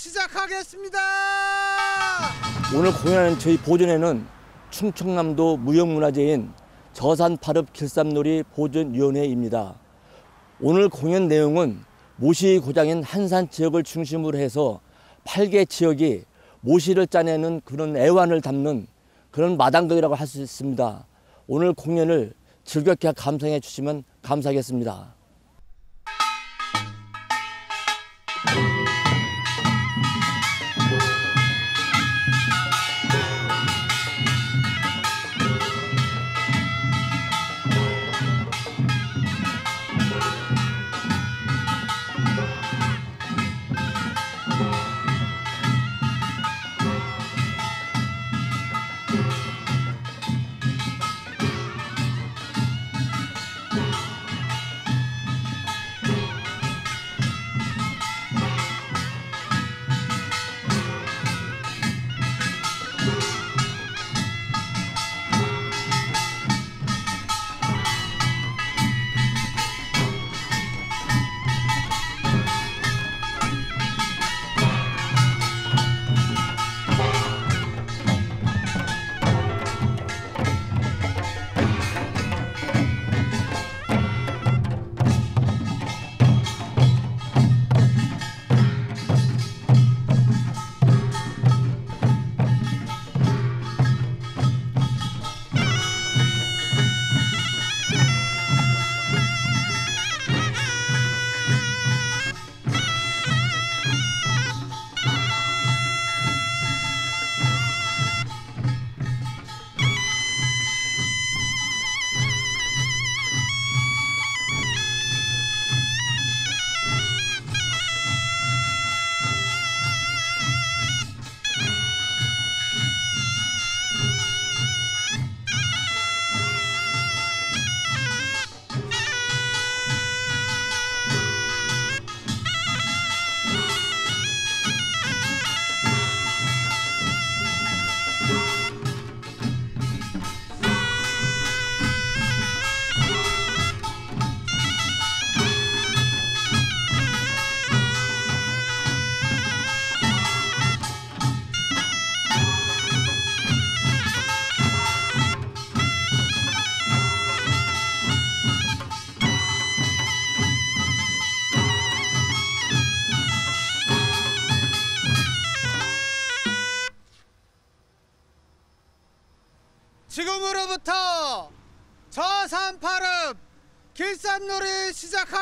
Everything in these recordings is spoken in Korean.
시작하겠습니다. 오늘 공연하는 저희 보존회는 충청남도 무형문화재인 저산파릅 길쌈놀이 보존위원회입니다. 오늘 공연 내용은 모시 고장인 한산 지역을 중심으로 해서 8개 지역이 모시를 짜내는 그런 애환을 담는 그런 마당극이라고 할 수 있습니다. 오늘 공연을 즐겁게 감상해 주시면 감사하겠습니다.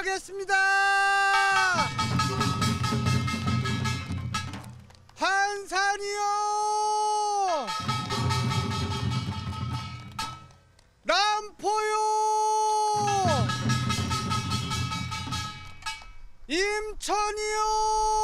시작하겠습니다. 한산이요! 남포요! 임천이요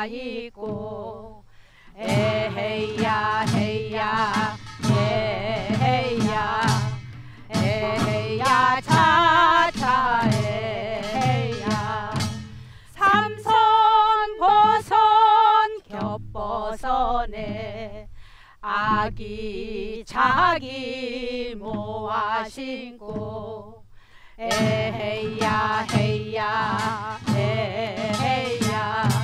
잘 파있고. 에헤야 헤야 에헤야. 에헤야 차차 에헤야. 삼선 버선 겹버선에 아기 자기 모아 신고. 에헤야 헤야 에헤야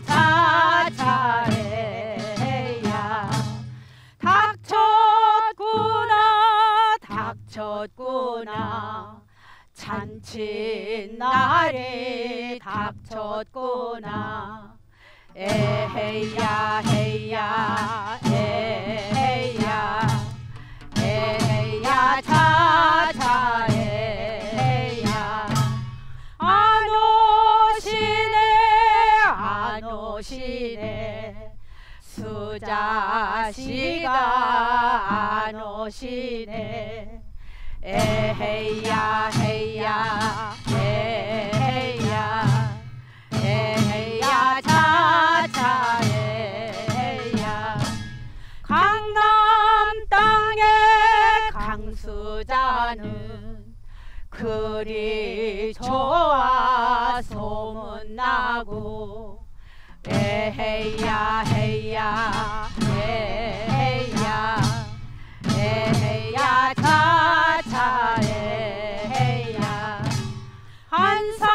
차차 에헤야. 닥쳤구나 닥쳤구나. 잔칫날이 닥쳤구나. 에헤야 헤야 자씨가 안 오시네. 에헤야 헤야 에헤야 에헤야 차차 에헤야. 강남 땅에 강수자는 그리 좋아 소문나고 에헤야 헤야 에헤야 에헤야 차차 에헤야. 한산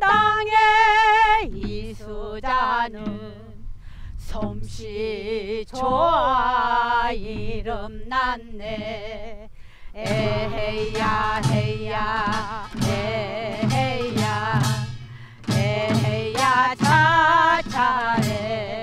땅에 이수자는 솜씨 좋아 이름 났네. 에헤야 헤야 에헤야 차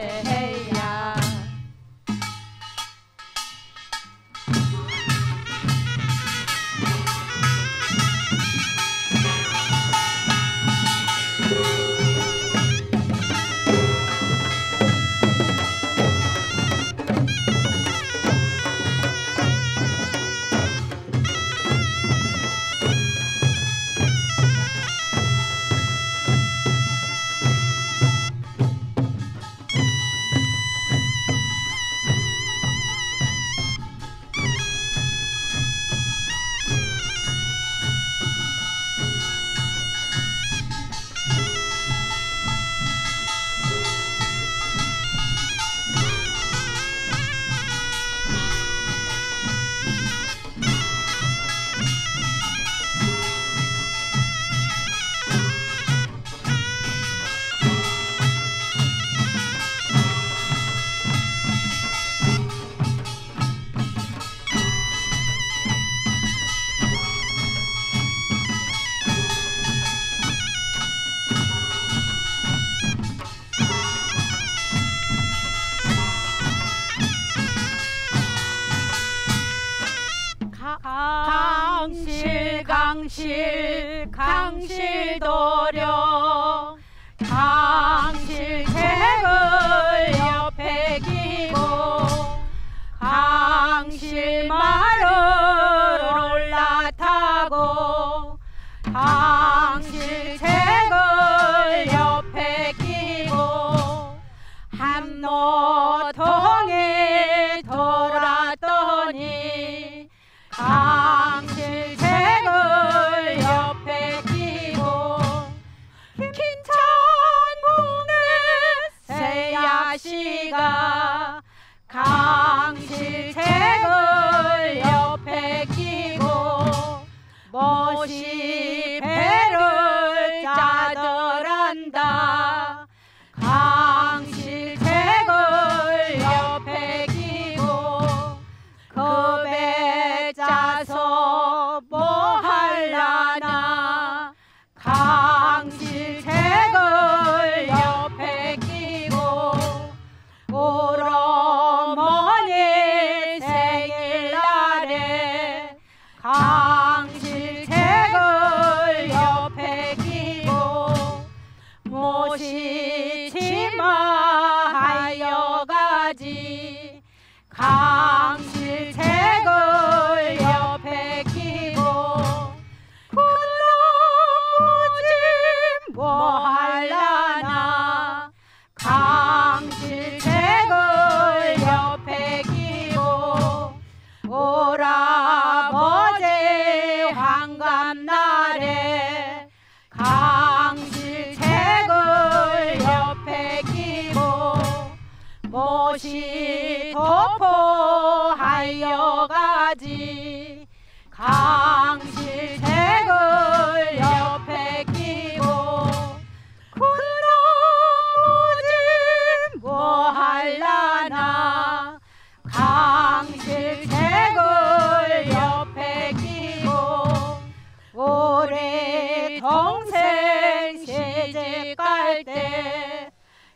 강실 강실 강실 도령 세야씨가 강실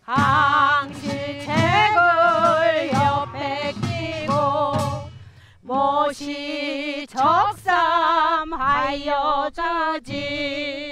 강실책을 옆에 끼고 못이 적삼하여 자지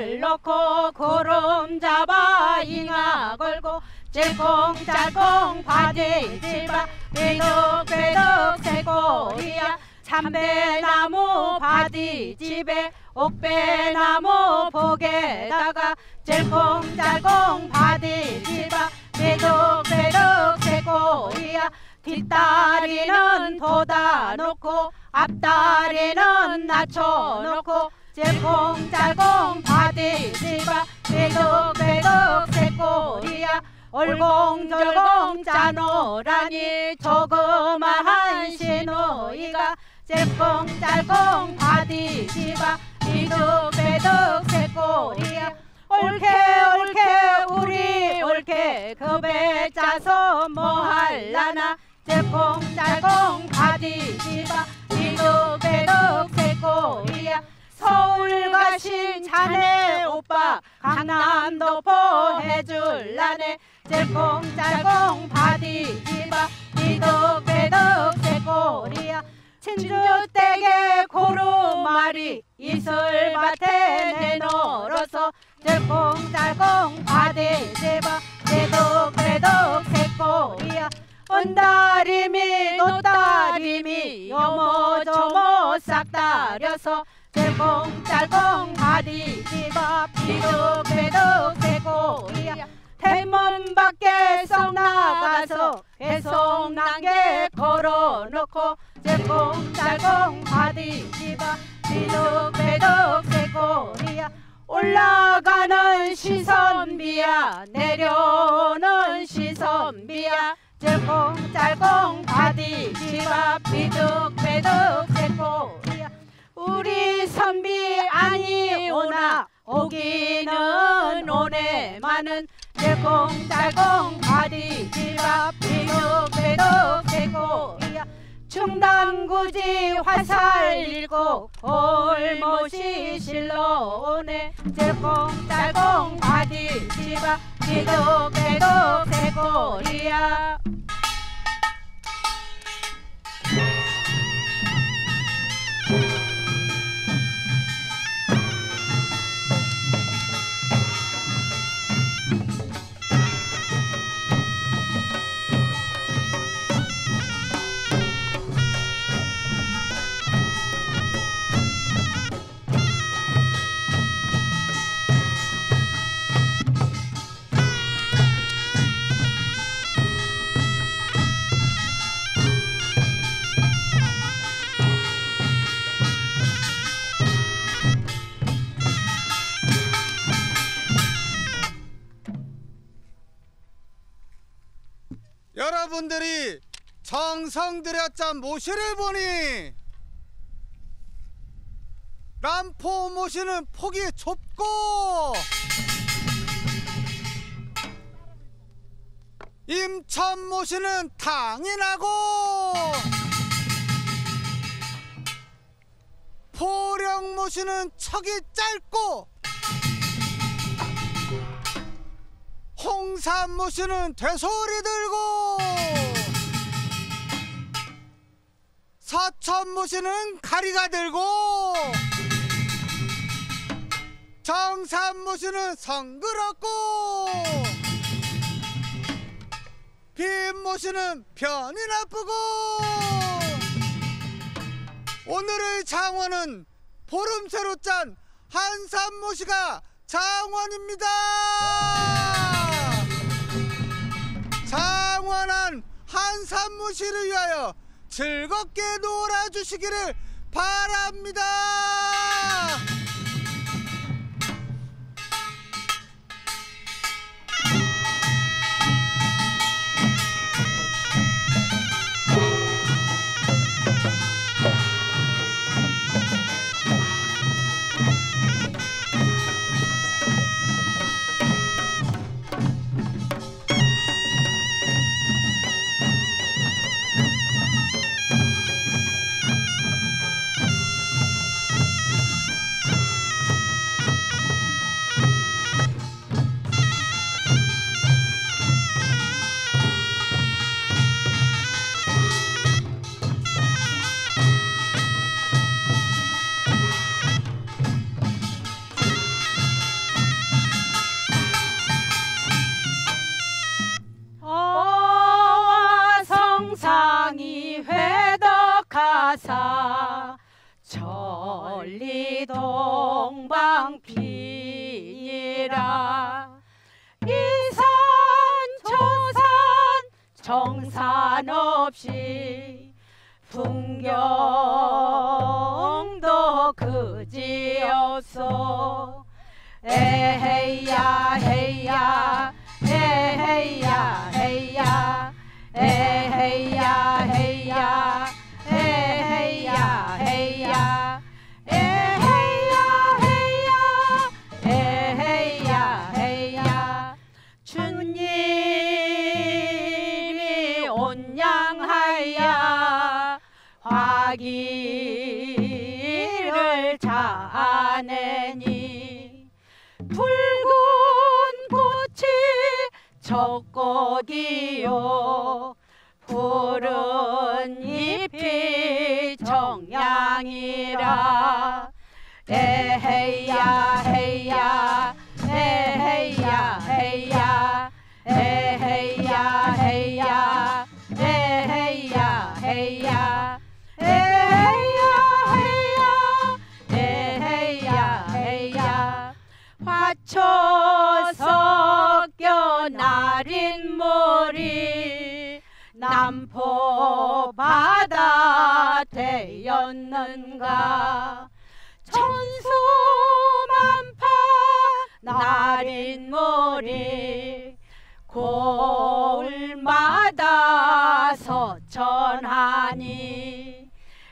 배틀 놓고 구름 잡아 잉아 걸고 찔콩짤콩 바지 집아 비둑비둑 새꼬리야 참배나무 바지 집에 옥배나무 복에다가 찔콩짤콩 바지 집아 비둑비둑 새꼬리야 뒷다리는 돋아 놓고 앞다리는 낮춰 놓고 찔콩짤콩 바디 집아 빼독빼독 새꼬리야. 얼공절공 짜노라니 조그마한 시노이가. 찔콩짤콩 바디 집아 비둑빼독 새꼬리야. 옳게 옳게 우리 옳게 급에 짜서 뭐 할라나. 찔콩짤콩 바디 집아 비둑빼독 새꼬리야 서울 가신 자네 오빠 강남도 보해줄라네. 찔콩짤콩 바디 집아 비둑빼독 새꼬리야 진주댁에 고루마리 이슬밭에 내놓어서 찔콩짤콩 바디 집어 빼독빼독 새꼬리야 은다리미 노다리미 요모조모 싹 다려서 찔콩짤콩 바디 집어 비둑빼독 새꼬리야 대문 밖에 쏙 나가서 계속 난게 걸어놓고 찔콩짤콩 바디 집어 비둑빼독 새꼬리야 올라가는 시선비야 내려오는 시선비야 찔콩짤콩 바디 집어 비둑빼독 새꼬리야 우리 선비 아니 오나 오기는 오네만은 찔콩짤콩 바디 집어 비둑빼독 새꼬리야. 충당구지 화살 일곱 골못이 실러오네. 찔콩짤콩 바디 집어 비둑빼독 새꼬리야 정성 들여 짠 모시를 보니 람포 모시는 폭이 좁고 임천 모시는 당이 나고 포령 모시는 척이 짧고 홍삼 모시는 되소리 들고 서천 모시는 가리가 들고 정삼 모시는 성그럽고 빈 모시는 편이 나쁘고 오늘의 장원은 보름새로 짠 한산 모시가 장원입니다. 장원한 한산 모시를 위하여 즐겁게 놀아주시기를 바랍니다. 적꽃이요 푸른 잎이 헤야 에헤야 헤야. 에헤야 헤야. 에헤야 헤야. 에헤야 헤야. 에헤야 헤야. 화초 섞여 나 남포 바다 되었는가? 천수만파 나린 머리 고을마다 서천하니.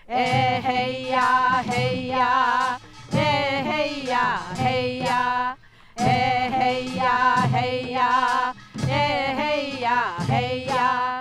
에헤야 헤야 에헤야 헤야 에헤야 헤야 에헤야 헤야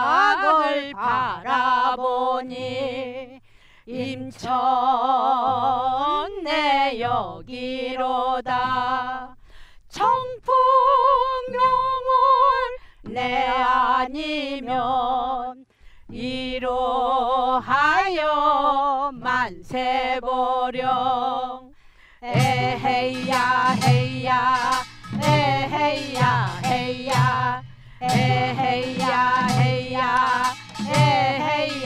풍작을 바라보니 임천 내 여기로다. 청풍명월 내 아니면 이로하여 만세보령. 에헤야 헤야 에헤야 헤야 에헤야 헤야 에헤